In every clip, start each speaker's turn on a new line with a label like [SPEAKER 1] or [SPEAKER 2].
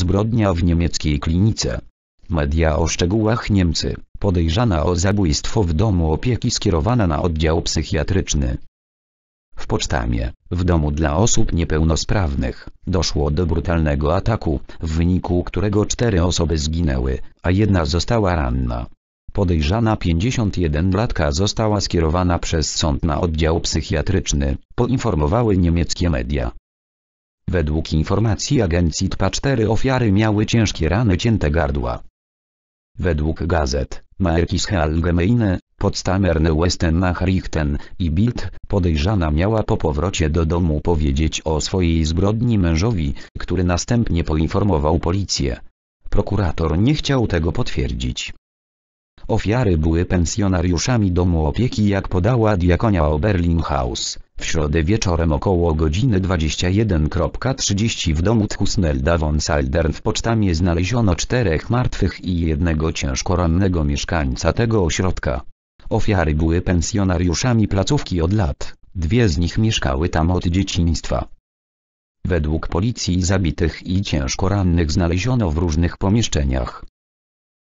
[SPEAKER 1] Zbrodnia w niemieckiej klinice. Media o szczegółach Niemcy, podejrzana o zabójstwo w domu opieki skierowana na oddział psychiatryczny. W Pocztamie, w domu dla osób niepełnosprawnych, doszło do brutalnego ataku, w wyniku którego cztery osoby zginęły, a jedna została ranna. Podejrzana 51-latka została skierowana przez sąd na oddział psychiatryczny, poinformowały niemieckie media. Według informacji agencji TPA cztery ofiary miały ciężkie rany cięte gardła. Według gazet, Markische Allgemeine, Potsdamerne Westen Nachrichten i Bild, podejrzana miała po powrocie do domu powiedzieć o swojej zbrodni mężowi, który następnie poinformował policję. Prokurator nie chciał tego potwierdzić. Ofiary były pensjonariuszami domu opieki jak podała diakonia Oberlin House. W środę wieczorem około godziny 21.30 w domu Thusnelda von Saldern w Pocztamie znaleziono czterech martwych i jednego ciężko rannego mieszkańca tego ośrodka. Ofiary były pensjonariuszami placówki od lat, dwie z nich mieszkały tam od dzieciństwa. Według policji zabitych i ciężko rannych znaleziono w różnych pomieszczeniach.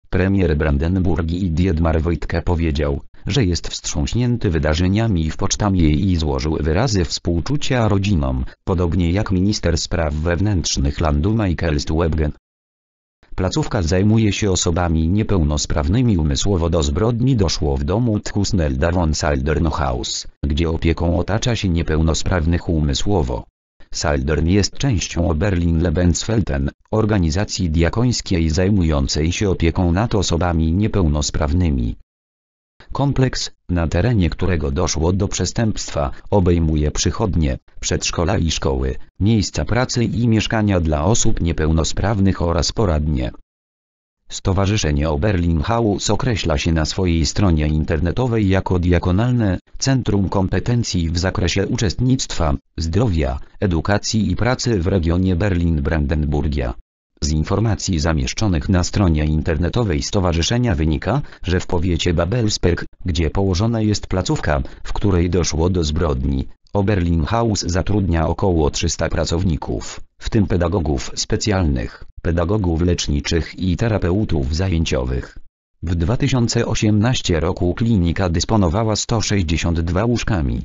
[SPEAKER 1] Premier Brandenburgii Dietmar Wojtke powiedział, że jest wstrząśnięty wydarzeniami w Pocztamie i złożył wyrazy współczucia rodzinom, podobnie jak minister spraw wewnętrznych landu Michael Stwebgen. Placówka zajmuje się osobami niepełnosprawnymi umysłowo do zbrodni doszło w domu Thusnelda von Saldernohaus, gdzie opieką otacza się niepełnosprawnych umysłowo. Saldern jest częścią Oberlin Lebensfelden, organizacji diakońskiej zajmującej się opieką nad osobami niepełnosprawnymi. Kompleks, na terenie którego doszło do przestępstwa, obejmuje przychodnie, przedszkola i szkoły, miejsca pracy i mieszkania dla osób niepełnosprawnych oraz poradnie. Stowarzyszenie Oberlin House określa się na swojej stronie internetowej jako diakonalne Centrum Kompetencji w zakresie uczestnictwa, zdrowia, edukacji i pracy w regionie Berlin-Brandenburgia. Z informacji zamieszczonych na stronie internetowej stowarzyszenia wynika, że w powiecie Babelsberg, gdzie położona jest placówka, w której doszło do zbrodni, Oberlin House zatrudnia około 300 pracowników, w tym pedagogów specjalnych, pedagogów leczniczych i terapeutów zajęciowych. W 2018 roku klinika dysponowała 162 łóżkami.